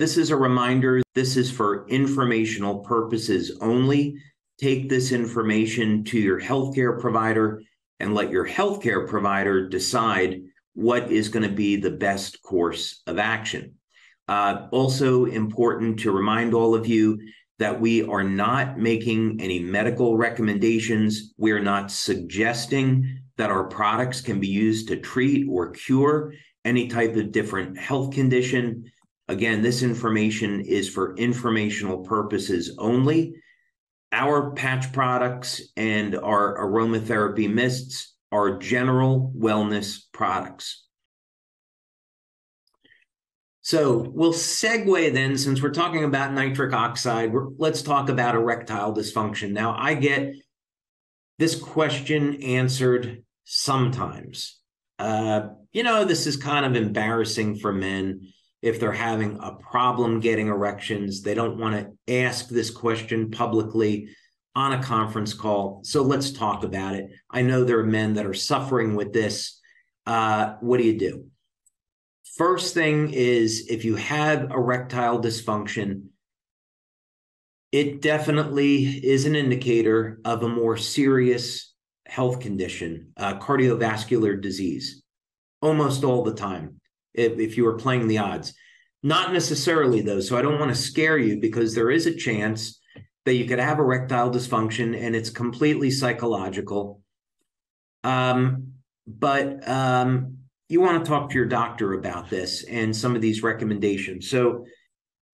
This is a reminder. This is for informational purposes only. Take this information to your healthcare provider and let your healthcare provider decide what is going to be the best course of action. Uh, also, important to remind all of you that we are not making any medical recommendations. We are not suggesting that our products can be used to treat or cure any type of different health condition. Again, this information is for informational purposes only. Our patch products and our aromatherapy mists are general wellness products. So we'll segue then, since we're talking about nitric oxide, let's talk about erectile dysfunction. Now, I get this question answered sometimes. Uh, you know, this is kind of embarrassing for men if they're having a problem getting erections. They don't want to ask this question publicly on a conference call. So let's talk about it. I know there are men that are suffering with this. Uh, what do you do? First thing is if you have erectile dysfunction, it definitely is an indicator of a more serious health condition, uh, cardiovascular disease, almost all the time, if, if you were playing the odds. Not necessarily, though. So I don't want to scare you because there is a chance that you could have erectile dysfunction and it's completely psychological. Um, but um, you want to talk to your doctor about this and some of these recommendations. So,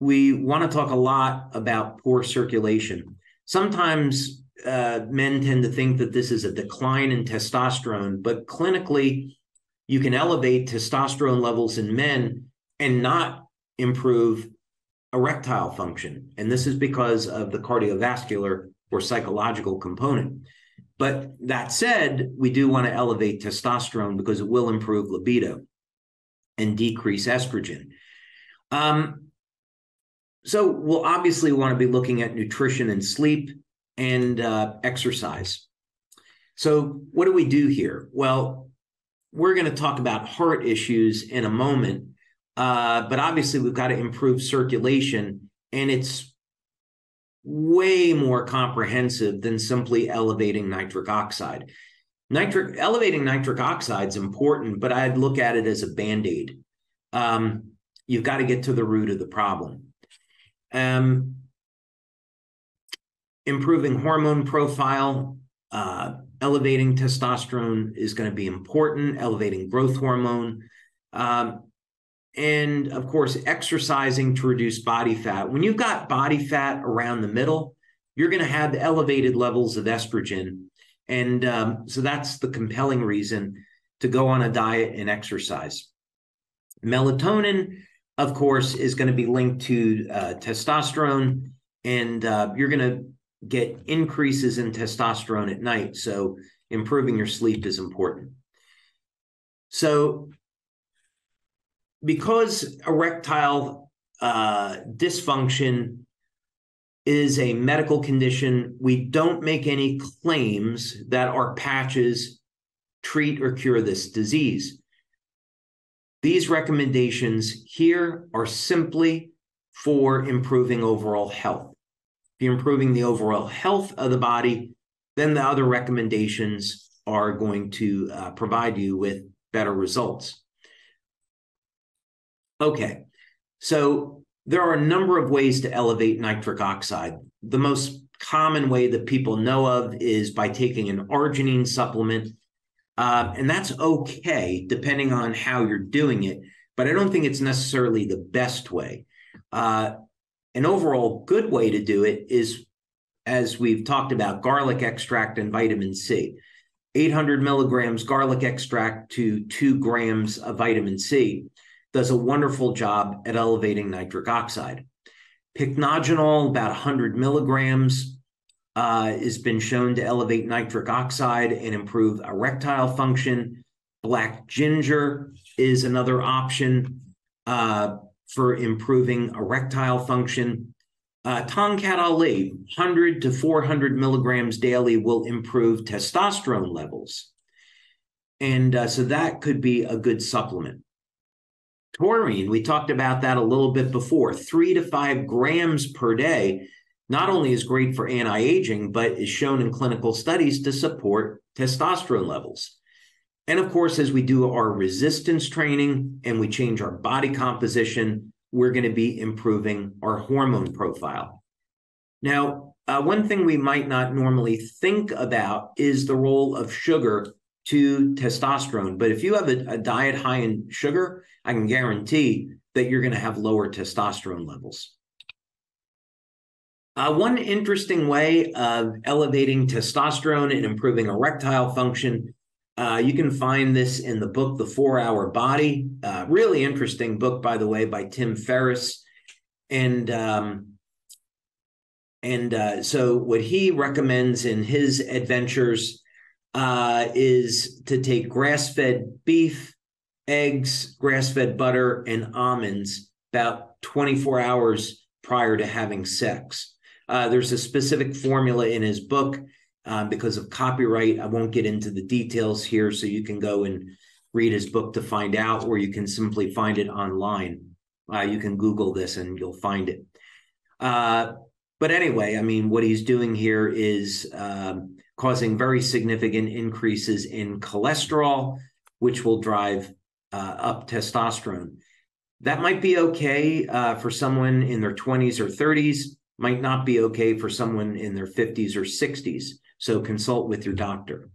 we want to talk a lot about poor circulation. Sometimes uh, men tend to think that this is a decline in testosterone, but clinically, you can elevate testosterone levels in men and not improve erectile function. And this is because of the cardiovascular or psychological component. But that said, we do want to elevate testosterone because it will improve libido and decrease estrogen. Um, so we'll obviously want to be looking at nutrition and sleep and uh, exercise. So what do we do here? Well, we're going to talk about heart issues in a moment, uh, but obviously we've got to improve circulation, and it's way more comprehensive than simply elevating nitric oxide. Nitric elevating nitric oxide is important, but I'd look at it as a band aid. Um, you've got to get to the root of the problem. Um, improving hormone profile, uh, elevating testosterone is going to be important. Elevating growth hormone. Um, and of course exercising to reduce body fat when you've got body fat around the middle you're going to have elevated levels of estrogen and um, so that's the compelling reason to go on a diet and exercise melatonin of course is going to be linked to uh, testosterone and uh, you're going to get increases in testosterone at night so improving your sleep is important so because erectile uh, dysfunction is a medical condition, we don't make any claims that our patches treat or cure this disease. These recommendations here are simply for improving overall health. If you're improving the overall health of the body, then the other recommendations are going to uh, provide you with better results. Okay, so there are a number of ways to elevate nitric oxide. The most common way that people know of is by taking an arginine supplement. Uh, and that's okay depending on how you're doing it, but I don't think it's necessarily the best way. Uh, an overall good way to do it is, as we've talked about, garlic extract and vitamin C. 800 milligrams garlic extract to two grams of vitamin C does a wonderful job at elevating nitric oxide. Pycnogenol, about 100 milligrams, uh, has been shown to elevate nitric oxide and improve erectile function. Black ginger is another option uh, for improving erectile function. Uh, Tongkat Ali, 100 to 400 milligrams daily will improve testosterone levels. And uh, so that could be a good supplement. Taurine, we talked about that a little bit before. Three to five grams per day not only is great for anti aging, but is shown in clinical studies to support testosterone levels. And of course, as we do our resistance training and we change our body composition, we're going to be improving our hormone profile. Now, uh, one thing we might not normally think about is the role of sugar to testosterone. But if you have a, a diet high in sugar, I can guarantee that you're going to have lower testosterone levels. Uh, one interesting way of elevating testosterone and improving erectile function, uh, you can find this in the book, The Four Hour Body. Uh, really interesting book, by the way, by Tim Ferriss. And um, and uh, so, what he recommends in his adventures uh, is to take grass fed beef, eggs, grass fed butter, and almonds about 24 hours prior to having sex. Uh, there's a specific formula in his book. Um, because of copyright, I won't get into the details here, so you can go and read his book to find out, or you can simply find it online. Uh, you can Google this and you'll find it. Uh, but anyway, I mean, what he's doing here is um, causing very significant increases in cholesterol, which will drive uh, up testosterone. That might be okay uh, for someone in their 20s or 30s, might not be okay for someone in their 50s or 60s. So consult with your doctor.